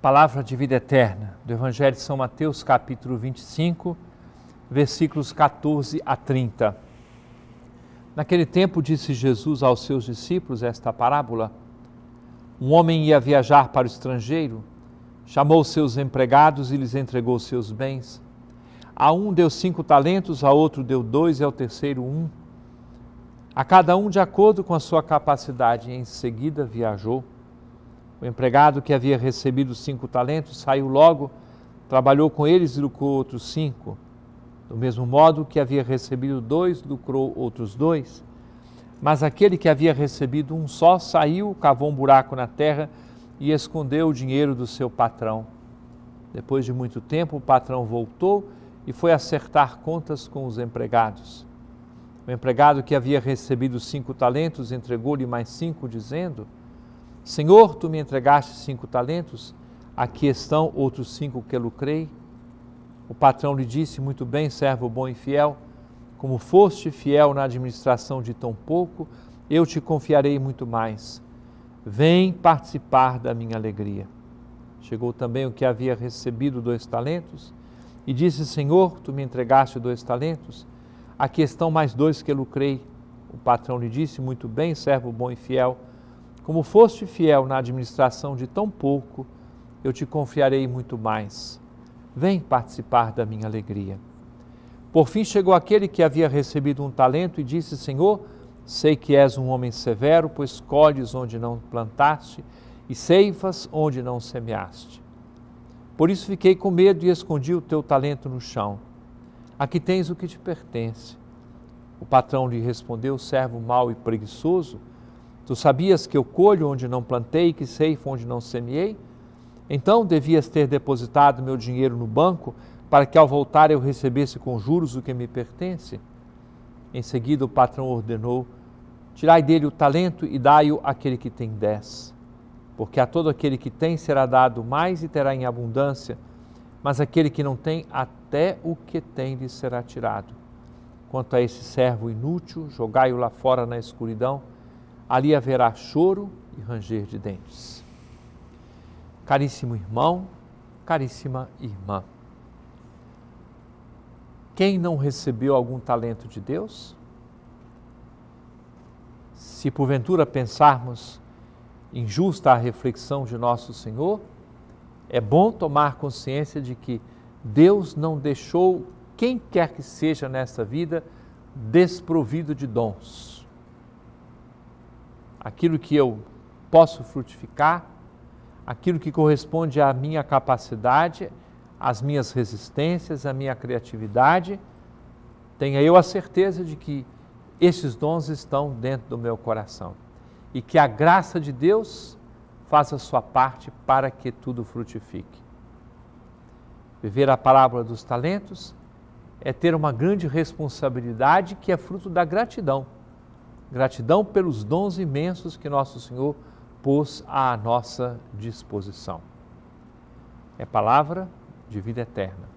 Palavra de vida eterna do Evangelho de São Mateus, capítulo 25, versículos 14 a 30. Naquele tempo disse Jesus aos seus discípulos esta parábola: Um homem ia viajar para o estrangeiro, chamou seus empregados e lhes entregou seus bens. A um deu cinco talentos, a outro deu dois e ao terceiro um. A cada um de acordo com a sua capacidade, e em seguida viajou. O empregado que havia recebido cinco talentos saiu logo, trabalhou com eles e lucrou outros cinco. Do mesmo modo que havia recebido dois, lucrou outros dois. Mas aquele que havia recebido um só saiu, cavou um buraco na terra e escondeu o dinheiro do seu patrão. Depois de muito tempo, o patrão voltou e foi acertar contas com os empregados. O empregado que havia recebido cinco talentos entregou-lhe mais cinco, dizendo: Senhor, tu me entregaste cinco talentos, aqui estão outros cinco que lucrei. O patrão lhe disse: Muito bem, servo bom e fiel, como foste fiel na administração de tão pouco, eu te confiarei muito mais. Vem participar da minha alegria. Chegou também o que havia recebido dois talentos e disse: Senhor, tu me entregaste dois talentos, aqui estão mais dois que lucrei. O patrão lhe disse: Muito bem, servo bom e fiel como foste fiel na administração de tão pouco, eu te confiarei muito mais. Vem participar da minha alegria. Por fim chegou aquele que havia recebido um talento e disse: Senhor, sei que és um homem severo, pois colhes onde não plantaste e ceifas onde não semeaste. Por isso fiquei com medo e escondi o teu talento no chão. Aqui tens o que te pertence. O patrão lhe respondeu: servo mau e preguiçoso Tu sabias que eu colho onde não plantei, que ceifo onde não semeei? Então devias ter depositado meu dinheiro no banco, para que ao voltar eu recebesse com juros o que me pertence. Em seguida o patrão ordenou: Tirai dele o talento e dai-o àquele que tem dez. Porque a todo aquele que tem será dado mais e terá em abundância, mas aquele que não tem, até o que tem lhe será tirado. Quanto a esse servo inútil, jogai-o lá fora na escuridão ali haverá choro e ranger de dentes. Caríssimo irmão, caríssima irmã, quem não recebeu algum talento de Deus? Se porventura pensarmos injusta a reflexão de nosso Senhor, é bom tomar consciência de que Deus não deixou quem quer que seja nesta vida desprovido de dons aquilo que eu posso frutificar, aquilo que corresponde à minha capacidade, às minhas resistências, à minha criatividade, tenha eu a certeza de que esses dons estão dentro do meu coração e que a graça de Deus faça a sua parte para que tudo frutifique. Viver a parábola dos talentos é ter uma grande responsabilidade que é fruto da gratidão Gratidão pelos dons imensos que nosso Senhor pôs à nossa disposição. É palavra de vida eterna.